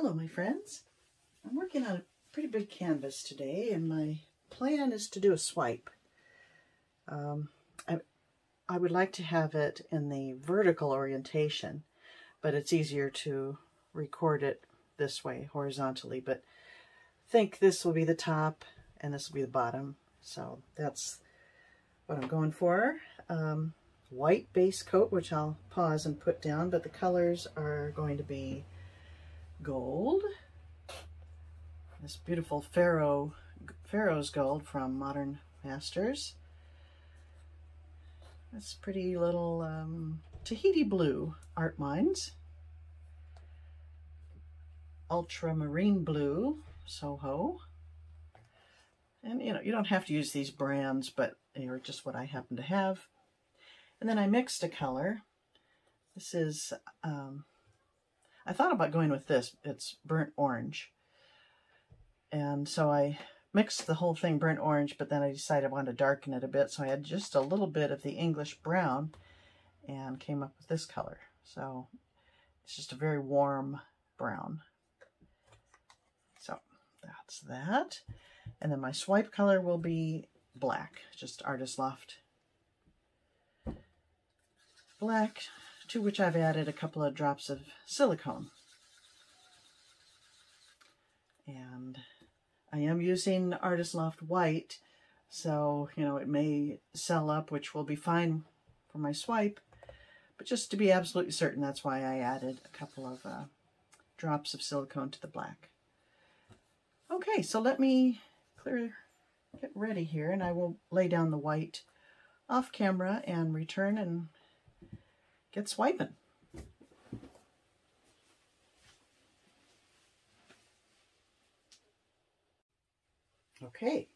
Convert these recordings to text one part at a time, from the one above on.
Hello, my friends. I'm working on a pretty big canvas today, and my plan is to do a swipe. Um, I, I would like to have it in the vertical orientation, but it's easier to record it this way, horizontally. But I think this will be the top, and this will be the bottom. So that's what I'm going for. Um, white base coat, which I'll pause and put down, but the colors are going to be gold, this beautiful Pharaoh, Pharaoh's gold from Modern Masters, this pretty little um, Tahiti blue Art Minds, ultramarine blue Soho, and you know, you don't have to use these brands, but they're just what I happen to have. And then I mixed a color. This is, um, I thought about going with this. It's burnt orange. And so I mixed the whole thing burnt orange, but then I decided I wanted to darken it a bit. So I had just a little bit of the English brown and came up with this color. So it's just a very warm brown. So that's that. And then my swipe color will be black, just Artist Loft black, to which I've added a couple of drops of silicone. And I am using Artist Loft White, so, you know, it may cell up, which will be fine for my swipe. But just to be absolutely certain, that's why I added a couple of uh, drops of silicone to the black. Okay, so let me clear, get ready here, and I will lay down the white off camera and return and get swiping. Okay,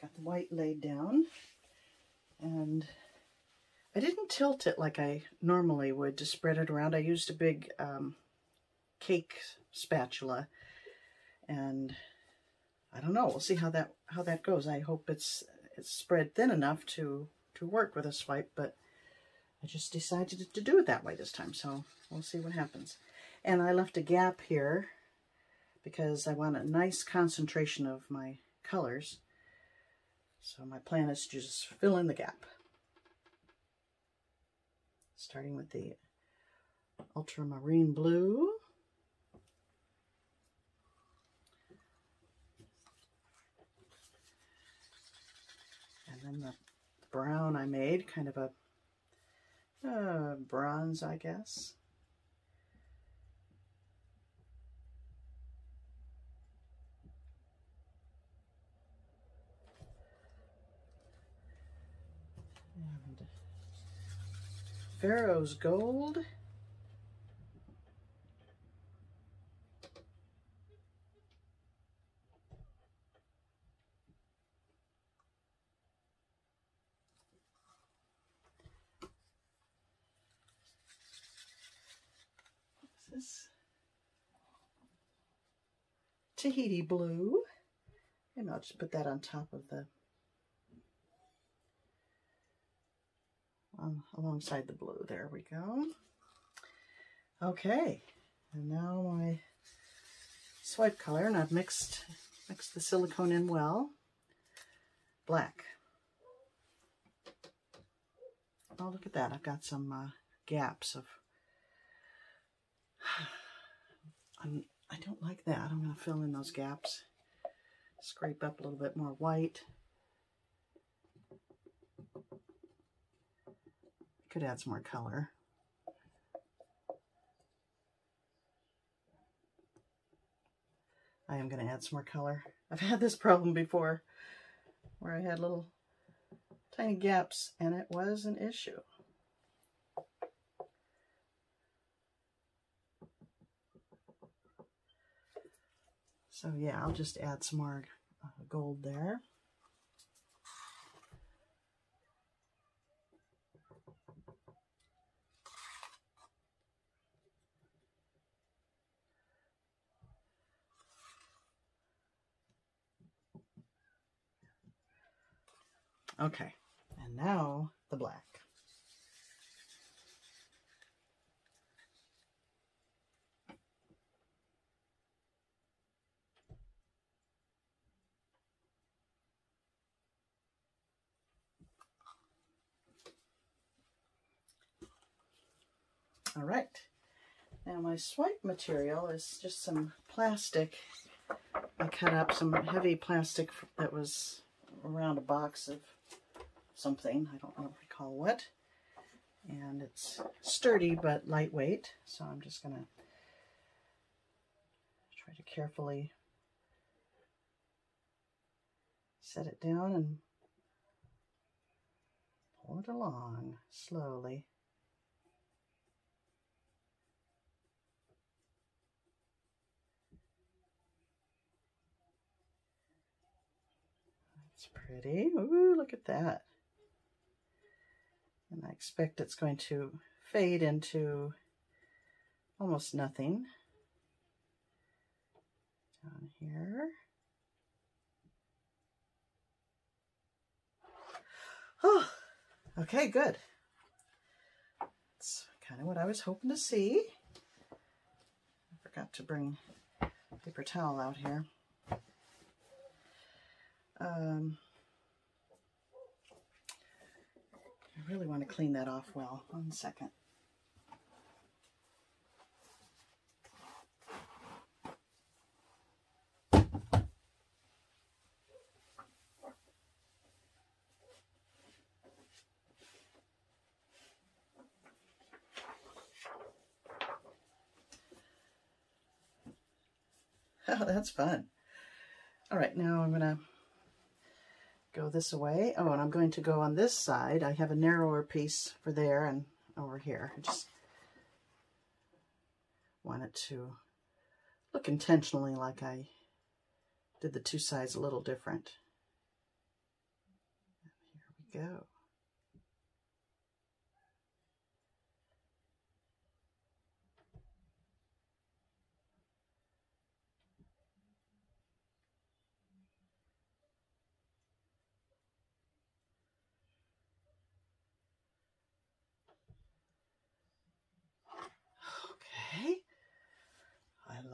got the white laid down and I didn't tilt it like I normally would to spread it around. I used a big um, cake spatula and I don't know. We'll see how that how that goes. I hope it's it's spread thin enough to to work with a swipe, but I just decided to do it that way this time, so we'll see what happens. And I left a gap here because I want a nice concentration of my colors. So my plan is to just fill in the gap. Starting with the ultramarine blue. And then the brown I made, kind of a uh, bronze, I guess. And Pharaoh's gold. This Tahiti blue. And I'll just put that on top of the, um, alongside the blue. There we go. Okay, and now my swipe color, and I've mixed, mixed the silicone in well. Black. Oh, look at that. I've got some uh, gaps of I'm, I don't like that. I'm going to fill in those gaps. Scrape up a little bit more white. Could add some more color. I am going to add some more color. I've had this problem before where I had little tiny gaps and it was an issue. So yeah, I'll just add some more uh, gold there. Okay, and now the black. All right. Now my swipe material is just some plastic. I cut up some heavy plastic that was around a box of something. I don't know, recall what. And it's sturdy but lightweight. So I'm just going to try to carefully set it down and pull it along slowly. Pretty. Ooh, look at that. And I expect it's going to fade into almost nothing. Down here. Oh, okay, good. That's kind of what I was hoping to see. I forgot to bring paper towel out here. Um, I really want to clean that off well. One second. Oh, that's fun. All right, now I'm going to go this way. Oh, and I'm going to go on this side. I have a narrower piece for there and over here. I just want it to look intentionally like I did the two sides a little different. Here we go.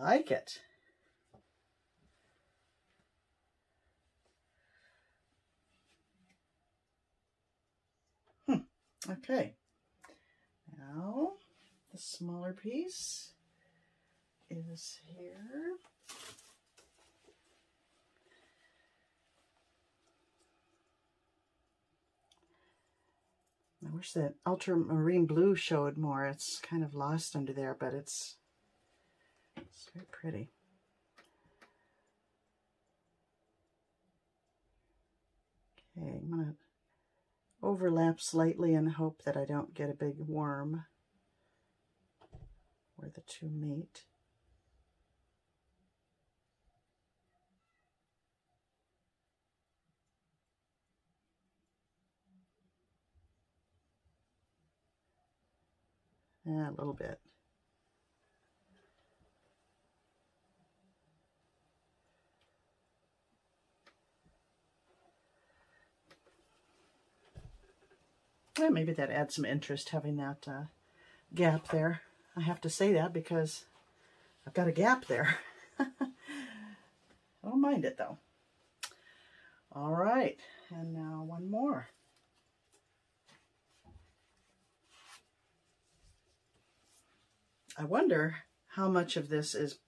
Like it. Hmm. Okay. Now, the smaller piece is here. I wish that ultramarine blue showed more. It's kind of lost under there, but it's it's very pretty. Okay, I'm going to overlap slightly and hope that I don't get a big worm where the two meet. Yeah, a little bit. Maybe that adds some interest having that uh, gap there. I have to say that because I've got a gap there. I don't mind it though. All right, and now one more. I wonder how much of this is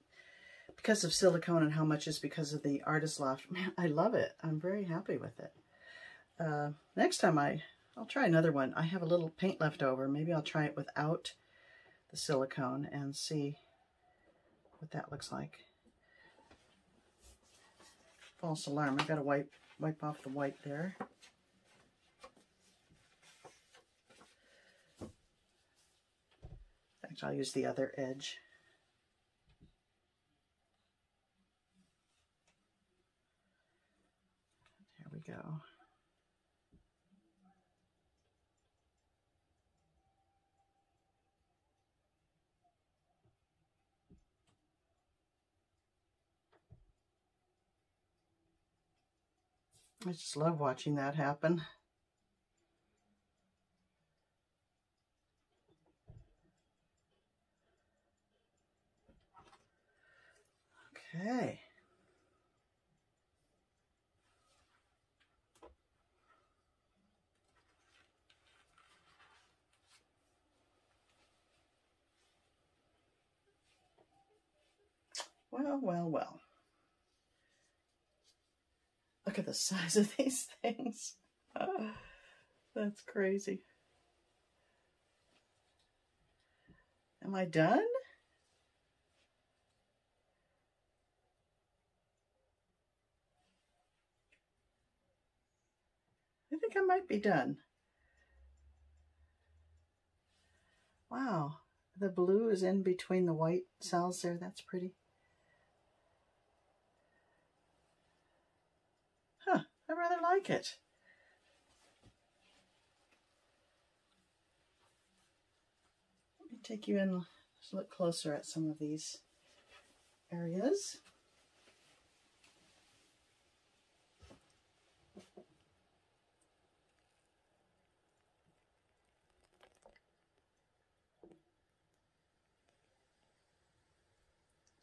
because of silicone and how much is because of the Artist Loft. Man, I love it. I'm very happy with it. Uh, next time I I'll try another one. I have a little paint left over. Maybe I'll try it without the silicone and see what that looks like. False alarm. I've got to wipe, wipe off the white there. Actually, I'll use the other edge. There we go. I just love watching that happen. Okay. Well, well, well. Look at the size of these things. that's crazy. Am I done? I think I might be done. Wow, the blue is in between the white cells there. That's pretty. I rather like it. Let me take you in, just look closer at some of these areas.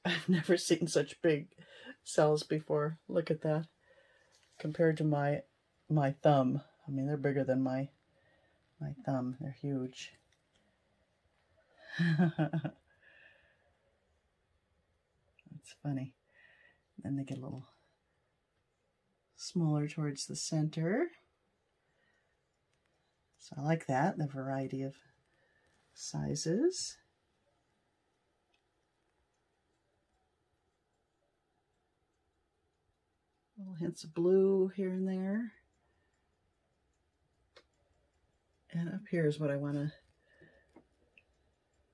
I've never seen such big cells before. Look at that. Compared to my my thumb. I mean, they're bigger than my my thumb. They're huge. That's funny. Then they get a little smaller towards the center. So I like that, the variety of sizes. Little hints of blue here and there. And up here is what I want to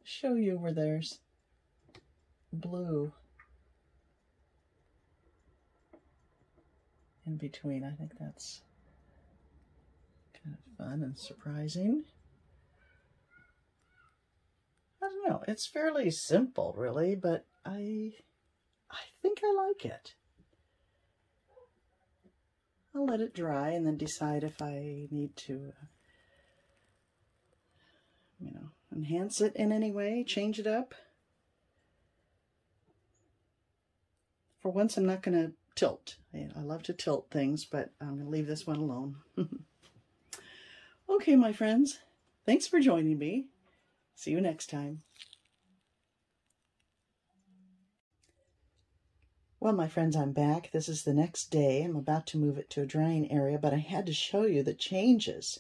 show you where there's blue in between. I think that's kind of fun and surprising. I don't know. It's fairly simple, really, but I I think I like it. I'll let it dry and then decide if I need to, uh, you know, enhance it in any way, change it up. For once, I'm not going to tilt. I love to tilt things, but I'm going to leave this one alone. okay, my friends, thanks for joining me. See you next time. Well, my friends, I'm back. This is the next day. I'm about to move it to a drying area, but I had to show you the changes.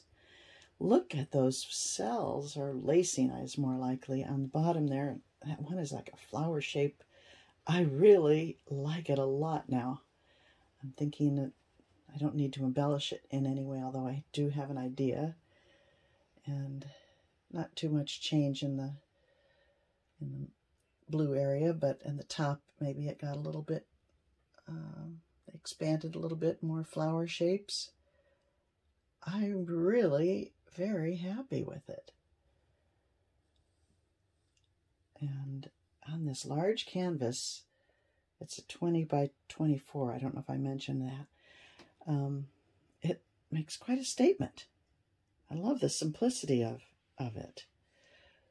Look at those cells, or lacing is more likely, on the bottom there. That one is like a flower shape. I really like it a lot now. I'm thinking that I don't need to embellish it in any way, although I do have an idea. And not too much change in the in the blue area, but in the top, maybe it got a little bit um, expanded a little bit more flower shapes. I'm really very happy with it. And on this large canvas, it's a 20 by 24. I don't know if I mentioned that. Um, it makes quite a statement. I love the simplicity of, of it.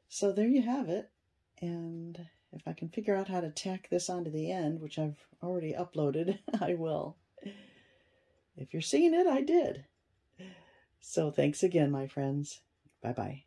So there you have it. And if I can figure out how to tack this onto the end, which I've already uploaded, I will. If you're seeing it, I did. So thanks again, my friends. Bye-bye.